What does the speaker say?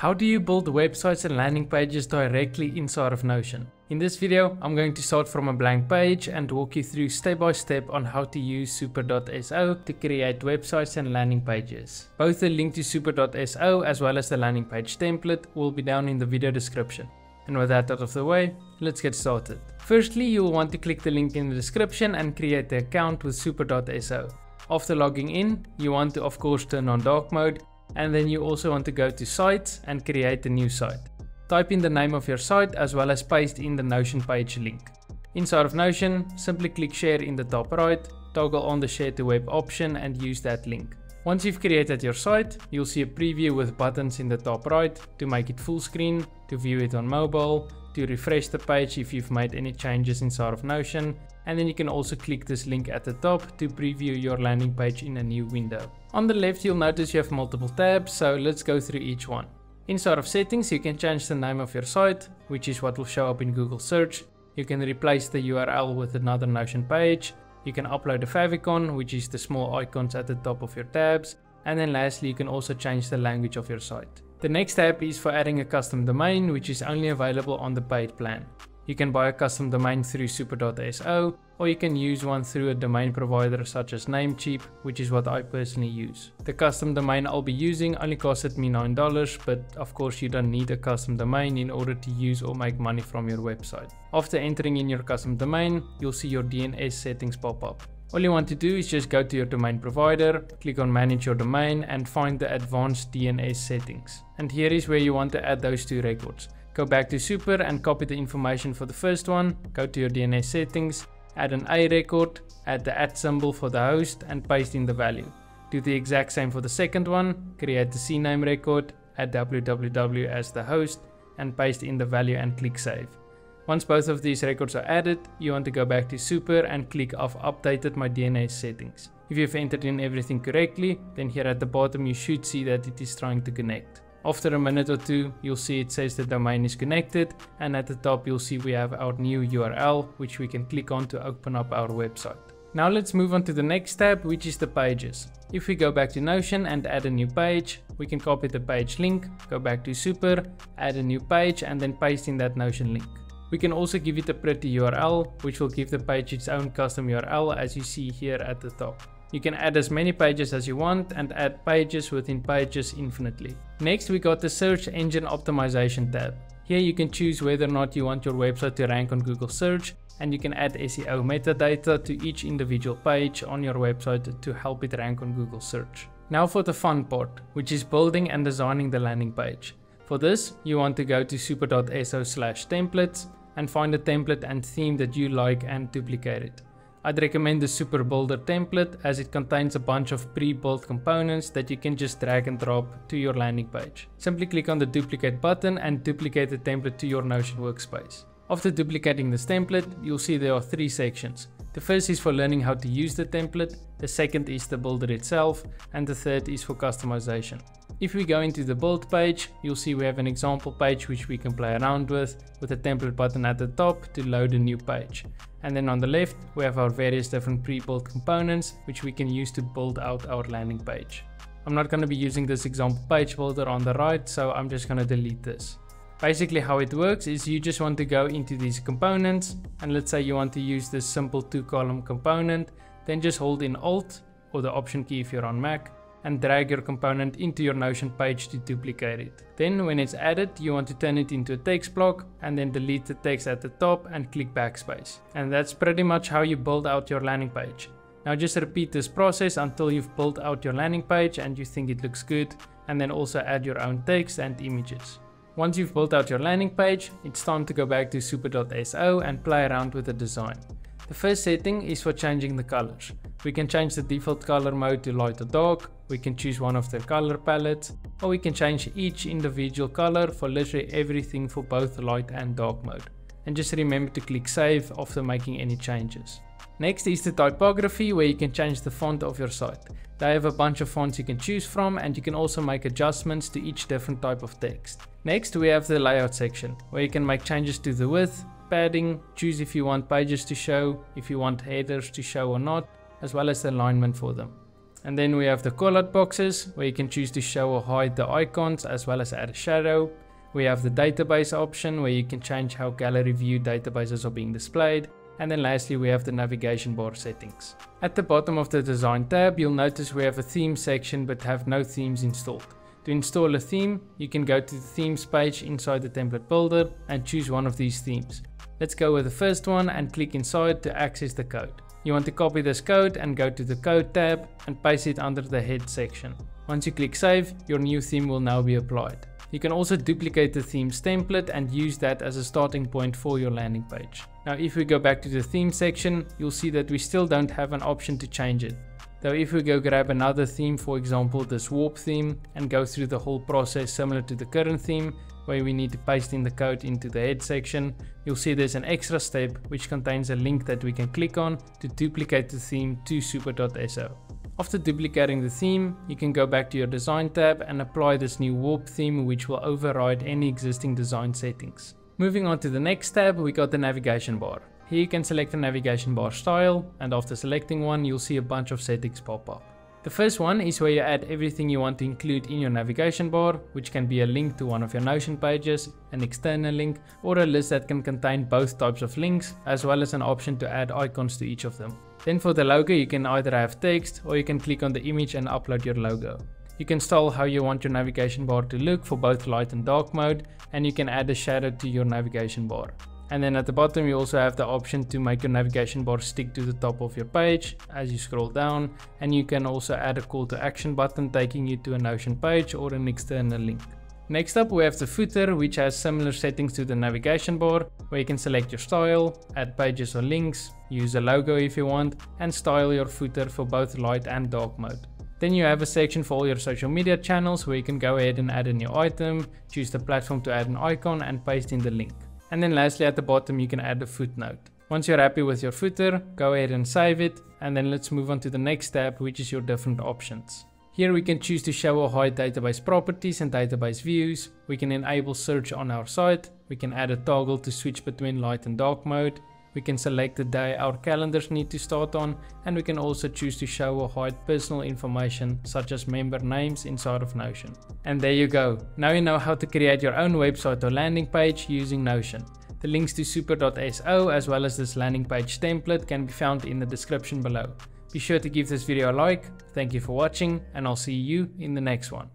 How do you build websites and landing pages directly inside of Notion? In this video, I'm going to start from a blank page and walk you through step by step on how to use super.so to create websites and landing pages. Both the link to super.so as well as the landing page template will be down in the video description. And with that out of the way, let's get started. Firstly, you will want to click the link in the description and create the account with super.so. After logging in, you want to of course turn on dark mode and then you also want to go to sites and create a new site. Type in the name of your site as well as paste in the Notion page link. Inside of Notion, simply click share in the top right, toggle on the share to web option and use that link. Once you've created your site, you'll see a preview with buttons in the top right to make it full screen, to view it on mobile, to refresh the page if you've made any changes inside of Notion, and then you can also click this link at the top to preview your landing page in a new window. On the left you'll notice you have multiple tabs, so let's go through each one. Inside of settings you can change the name of your site, which is what will show up in Google search. You can replace the URL with another Notion page. You can upload a favicon, which is the small icons at the top of your tabs. And then lastly you can also change the language of your site. The next tab is for adding a custom domain, which is only available on the paid plan. You can buy a custom domain through super.so or you can use one through a domain provider such as Namecheap, which is what I personally use. The custom domain I'll be using only costed me $9, but of course you don't need a custom domain in order to use or make money from your website. After entering in your custom domain, you'll see your DNS settings pop up. All you want to do is just go to your domain provider, click on manage your domain and find the advanced DNS settings. And here is where you want to add those two records. Go back to super and copy the information for the first one, go to your DNS settings, add an A record, add the at symbol for the host and paste in the value. Do the exact same for the second one, create the CNAME record, add www as the host and paste in the value and click save. Once both of these records are added, you want to go back to Super and click I've updated my DNS settings. If you've entered in everything correctly, then here at the bottom you should see that it is trying to connect. After a minute or two, you'll see it says the domain is connected and at the top you'll see we have our new URL which we can click on to open up our website. Now let's move on to the next tab which is the pages. If we go back to Notion and add a new page, we can copy the page link, go back to Super, add a new page and then paste in that Notion link. We can also give it a pretty URL, which will give the page its own custom URL as you see here at the top. You can add as many pages as you want and add pages within pages infinitely. Next we got the search engine optimization tab. Here you can choose whether or not you want your website to rank on Google search and you can add SEO metadata to each individual page on your website to help it rank on Google search. Now for the fun part, which is building and designing the landing page. For this, you want to go to super.so slash templates and find a template and theme that you like and duplicate it. I'd recommend the Super Builder template as it contains a bunch of pre-built components that you can just drag and drop to your landing page. Simply click on the duplicate button and duplicate the template to your Notion workspace. After duplicating this template, you'll see there are three sections. The first is for learning how to use the template, the second is the builder itself, and the third is for customization. If we go into the build page, you'll see we have an example page which we can play around with, with a template button at the top to load a new page. And then on the left, we have our various different pre-built components which we can use to build out our landing page. I'm not going to be using this example page builder on the right, so I'm just going to delete this. Basically how it works is you just want to go into these components and let's say you want to use this simple two column component, then just hold in Alt or the Option key if you're on Mac and drag your component into your Notion page to duplicate it. Then when it's added, you want to turn it into a text block and then delete the text at the top and click backspace. And that's pretty much how you build out your landing page. Now just repeat this process until you've built out your landing page and you think it looks good and then also add your own text and images. Once you've built out your landing page, it's time to go back to super.so and play around with the design. The first setting is for changing the colors. We can change the default color mode to light or dark, we can choose one of the color palettes, or we can change each individual color for literally everything for both light and dark mode. And just remember to click save after making any changes. Next is the typography where you can change the font of your site. They have a bunch of fonts you can choose from and you can also make adjustments to each different type of text. Next we have the layout section where you can make changes to the width, padding, choose if you want pages to show, if you want headers to show or not, as well as the alignment for them. And then we have the callout boxes where you can choose to show or hide the icons as well as add a shadow. We have the database option where you can change how gallery view databases are being displayed. And then lastly we have the navigation bar settings. At the bottom of the design tab you'll notice we have a theme section but have no themes installed. To install a theme, you can go to the themes page inside the template builder and choose one of these themes. Let's go with the first one and click inside to access the code. You want to copy this code and go to the code tab and paste it under the head section. Once you click save, your new theme will now be applied. You can also duplicate the themes template and use that as a starting point for your landing page. Now if we go back to the theme section, you'll see that we still don't have an option to change it. Though if we go grab another theme, for example this warp theme, and go through the whole process similar to the current theme, where we need to paste in the code into the head section, you'll see there's an extra step which contains a link that we can click on to duplicate the theme to super.so. After duplicating the theme, you can go back to your design tab and apply this new warp theme which will override any existing design settings. Moving on to the next tab, we got the navigation bar. Here you can select the navigation bar style and after selecting one you'll see a bunch of settings pop up. The first one is where you add everything you want to include in your navigation bar, which can be a link to one of your Notion pages, an external link, or a list that can contain both types of links, as well as an option to add icons to each of them. Then for the logo you can either have text or you can click on the image and upload your logo. You can style how you want your navigation bar to look for both light and dark mode and you can add a shadow to your navigation bar. And then at the bottom you also have the option to make your navigation bar stick to the top of your page as you scroll down and you can also add a call to action button taking you to a Notion page or an external link. Next up we have the footer which has similar settings to the navigation bar where you can select your style, add pages or links, use a logo if you want and style your footer for both light and dark mode. Then you have a section for all your social media channels where you can go ahead and add a new item, choose the platform to add an icon and paste in the link. And then lastly at the bottom you can add a footnote. Once you're happy with your footer, go ahead and save it and then let's move on to the next tab which is your different options. Here we can choose to show or hide database properties and database views. We can enable search on our site. We can add a toggle to switch between light and dark mode. We can select the day our calendars need to start on and we can also choose to show or hide personal information such as member names inside of Notion. And there you go. Now you know how to create your own website or landing page using Notion. The links to super.so as well as this landing page template can be found in the description below. Be sure to give this video a like, thank you for watching and I'll see you in the next one.